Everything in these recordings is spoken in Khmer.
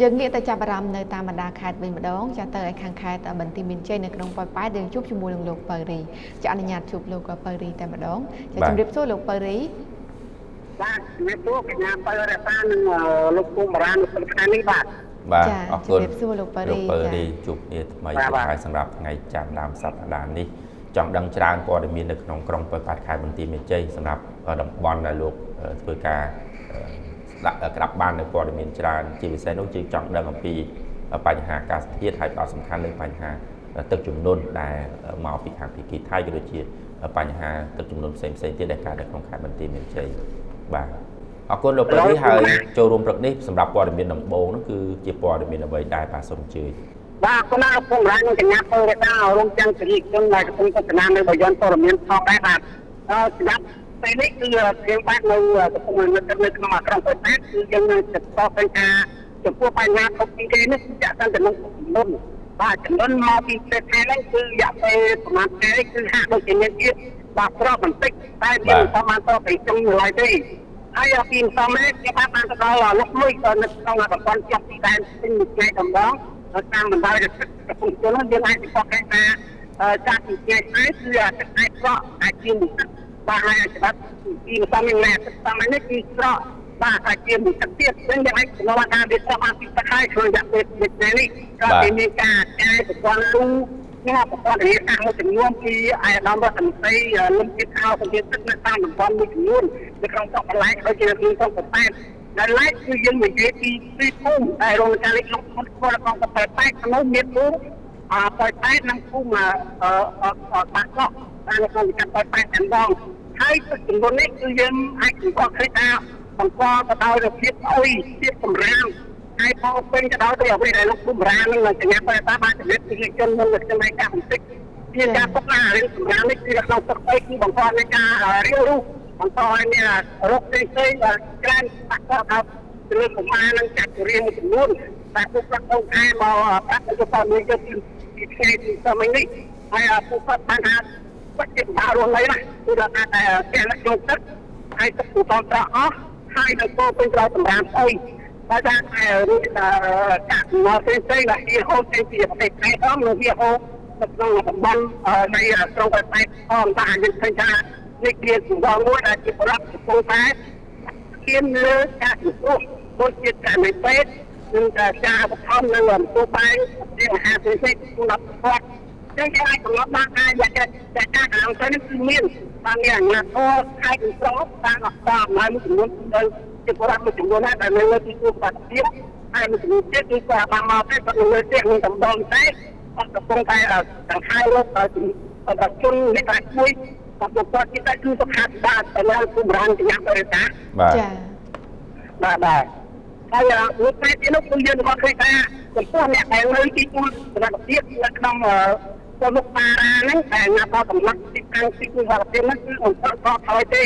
យើងងាកទៅចាប់អារម្មណ៍នៅតាមបណ្ដាខេត្តវិញម្ដងចាទៅឲ្យខាងខេត្តបន្ទាយមានជ័យនៅក្នុងប៉ោយប៉ែតយើងជួបជាមួយនឹងលោកប៉ៅរីចាអនុញ្ញាតជួបលោកប៉ៅរីតែម្ដងចាជម្រាបសួរលោកប៉ៅរីបាទជំរាបសួរកញ្ញាប៉ៅរតានិងលោកពូមរាននៅក្នុងថ្ងៃនេះបាទបាទអរគុណជំរាបសួរលោកប៉ៅរីលោកប៉ៅរីជួបគ្នាថ្មីថ្ងៃសម្រាប់ថ្ងៃច័ន្ទដើមសប្តាហ៍នេះចង់ដឹងច្រើនព័ត៌មាននៅក្នុងក្រុងប៉ោយប៉ែតខេត្តបន្ទាយមានជ័យសម្រាប់តំបន់ដែលលោកធ្វើការ ដាក់ក្តាប់បាននៅព័ត៌មានច្រើនជាពិសេសនោះយើងចង់ដឹងអំពីបញ្ហាកាសធាតុហើយផ្ដោតសំខាន់លើបញ្ហាទឹកជំនន់ដែលមកពីខាងភីគីថៃក៏ដូចជាបញ្ហាទឹកជំនន់ផ្សេងផ្សេងទៀតដែលកើតនៅក្នុងខេត្តបន្ទាយមានជ័យបាទអរគុណលោកប្រនេះហើយចូលរួមព្រឹកនេះសម្រាប់ព័ត៌មានដំបូងនោះគឺជាព័ត៌មានអ្វីដែរបាទសូមអញ្ជើញបាទគណៈពុំរានកញ្ញាពលរដ្ឋរួមទាំងសេរីជនដែលកំពុងទស្សនានៅបយ័នព័ត៌មានផងដែរបាទអឺសម្រាប់ ពេលនេះគឺយើងបាននៅកំពុងនៅនៅក្នុងអាក្រមប្រទេសគឺយើងនៅបន្តទៅថាចំពោះបញ្ហាធំពីគេនេះគឺចាក់ទៅនឹងចំនួនបាទចំនួនមកពីប្រទេសថៃហ្នឹងគឺរយៈពេលប្រហែលខែគឺហាក់ដូចជាមានទៀតបាទប្រកបន្តិចតែមានប្រមាណទៅពីចុងឡើយទេហើយពីសំនេះគេបានបានទៅដល់លុកលុយនៅក្នុងតំបន់ជាប់ទីដែនពេញមួយថ្ងៃដំងតាមបណ្ដាលកំពុងជន់យើងអាចប្រកបថាចាក់ពីថ្ងៃស្អែកគឺទឹកឯកប្រក់អាចជាទឹក បាទហើយច្បាប់ពីសំនេះណាទឹកសំនេះគឺស្រកបាទអាចជាមួយទឹកទៀតអញ្ចឹងយើងអាចស្គាល់ថាវាស្រកបានពីទឹកហើយក្នុងរយៈពេលមួយថ្ងៃនេះក៏មានការកែប្រព័ន្ធលូនេះប្រព័ន្ធរាជការមួយចំនួនពីអាយដាមរដ្ឋមន្ត្រីលំជាតិខោសម្ភារទឹកនៅតាមតំបន់មួយចំនួននៅក្នុងស្រុកបន្លែដូចជាក្នុងស្រុកប្រប៉ែតដែលឡែកគឺយើងនិយាយពីពីភូមិដែលរងការលេខលុបមុនស្គាល់ក្នុងប្រប៉ែតក្នុងមានភូមិអបតែនិងភូមិអឺបាក់កោតាមក្នុងវិកាបតែតែម្ដង ហើយទឹកចំនួននេះគឺយើងអាចសង្កត់ឃើញថាបង្កទៅដោយរបៀបអុយភាពសម្រាមហើយផងពេញទៅដោយទៅអ្វីដែលលោកបុរាណនឹងសញ្ញាបត្រថាបានជំរាបពីជនមុននៅក្នុងឯកការបន្តិចជាការពុកណារឿងសម្រាមនេះគឺក្នុងទឹកអីគឺបង្កនៃការរៀបរូបបង្កឲ្យមានរោគផ្សេងផ្សេងដែលក្រានបាក់កោទៅលើកុមារនឹងចាក់រៀនមួយចំនួនតែពួកគាត់ទៅខែមកប្រាក់ទៅតាមនេះទៅពីថ្ងៃទីសមនេះហើយពួកគាត់បានថា គាត់ជាបារស់នៅណាគឺថាតែគេនៅក្នុងទឹកហើយទឹកទូតត្រអស់ហើយនៅពោពេញក្រោយសម្រាប់អីបើថាតែរូបកាក់មកផ្សេងផ្សេងដែលហៀហូផ្សេងពីប្រទេសថៃផងនិងហៀហូនៅក្នុងតំបន់នៃក្រុងប្រទេសផងតែយើងឃើញថានេះជាសម្ដងមួយដែលជាប្រវត្តិកំពុងតែគៀនលើការជំនួសដូចជាការនៃពេទ្យនិងការបឋមនៅអំពូបែងជាមហាសេដ្ឋីសម្រាប់គាត់ ចឹងគេអាចកំណត់បានថាយ៉ាងតែការកន្លងទៅនេះគឺមានបានមានអាជ្ញាធរខេត្តកំប្រោបានអត់តាមហើយមួយចំនួនទៅជាបរិបទមួយចំនួនដែរដែលនៅលើទីទួលបាត់ទៀតហើយមួយចំនួនទៀតគឺគាត់បានមកតែគាត់នៅលើទៀតនឹងតំដងតែគាត់កំពុងតែដង្ខៅរកដល់ជននេះតែមួយគាត់គាត់គេតែគឺសុខាភិបាលទៅលើគុំរានកញ្ញាបរិតាបាទចាបាទបាទហើយមួយតែទៀតនោះគឺយើងគាត់ឃើញថាចំពោះអ្នកដែលនៅទីទួលសុខភាពនៅក្នុង ទៅមុខតារាហ្នឹងតែណាត់ដល់កំណត់ទីតាំងទីសុខភាពហ្នឹងគឺមិនទាន់ដល់ថយទេ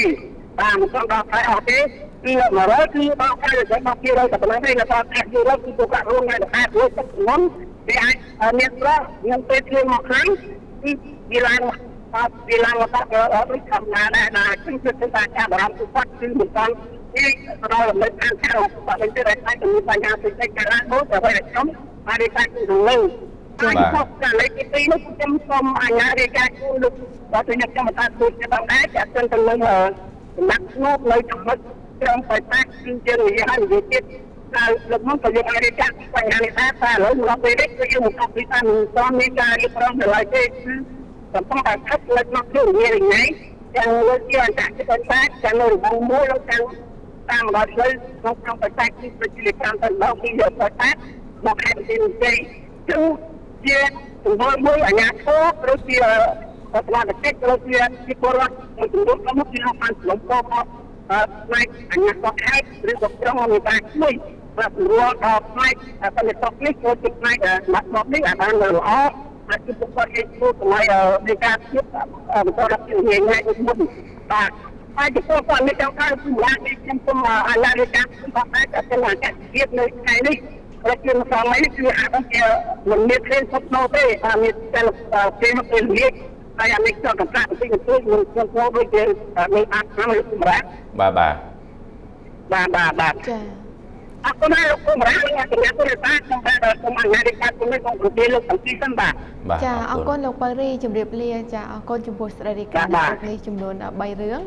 បាទមិនទាន់ដល់ថយអស់ទេគឺ100គឺដល់ខែរយៈដល់200តែប៉ុណ្ណឹងទេដល់ខែ200គឺពួកគាត់រួមនៅខែ1ទឹកមុនវាអាចមានប្រោះមានពេលធ្លាមកខ្លាំងគឺវាឡើងអត់វាឡើងមកដល់អត់ដូចធម្មតាដែរណាគឺគឺថាការបារម្ភពួកគាត់គឺមិនតាន់នេះដល់រំលឹកខាងខាងបាទវិញទៅតែតែមានបញ្ហាផ្សេងៗកើតឡើងដូចតែវិញខ្ញុំបានរៀបការគឺលើ ហើយខ្ញុំកាលេខទី2នោះខ្ញុំសូមអញ្ញារាយការណ៍ជូនលោកដល់ទៅខ្ញុំអត្រាទូតតាមដែរចាក់ទៅទៅនឹងសំណាក់ស្នូបនៅចំណុចក្រុងបៃតាគឺយើងនិយាយឲ្យនិយាយទៀតតែលោកមកក៏យើងអាចរៀបការបញ្ហានេះដែរតែឥឡូវមកពេលនេះគឺយើងមកពីតាមមិនទាន់មានការរៀបចំដល់ឡើយទេគឺកំពុងតែខិតលេចមកគឺនិយាយថ្ងៃទាំងលើជាអន្តរជាតិតែទាំងនៅរបងមួយលោកទាំងតាមម្ដងផ្លូវក្នុងក្នុងបច្ចេកវិទ្យាប្រជាកម្មទៅដល់ពីយកបច្ចេកមកខេត្តទីនេះគឺ ជាជំនួយមួយអាញាធរឬជាស្ថានភាពឬជាជាពលរដ្ឋមួយចំនួនក៏មកពីបានស្លំពោមកផ្នែកអាញាធរខេត្តឬក៏ក្រុមអង្គការមួយបាទរួលដល់ផ្នែកបរិបទនេះចូលជាផ្នែកបាត់បត់នេះអាចបានល្អអាចជាពួកគាត់គេធ្វើកន្លែងនៃការទៀតបន្តរកជំនាញនេះមុនបាទហើយចំពោះគាត់មានចង់ការសម្រាប់នេះខ្ញុំសូមអាជ្ញារាជការគាត់ដែរតែទាំងអតិថិភាពនៅថ្ងៃនេះ រកជាសម័យគឺអាចជាមិនមានផ្សេងសុខនោះទេអាមានតែពេលពេលនេះហើយអានេះក៏កម្រាស់បន្តិចបន្តួចមិនខ្ញុំចូលដូចជានៅអាចខាងសម្រាប់បាទបាទបាទបាទបាទចាអរគុណលោកគុំរាជអ្នកកញ្ញាទូរស័ព្ទថ្ងៃនេះកាត់គុំនេះសូមប្រទានលោកទាំងពីរសិនបាទបាទចាអរគុណលោកប៉ៅរីជម្រាបលាចាអរគុណចំពោះស្ដីរីកាចា៎បាទនេះចំនួន3រឿង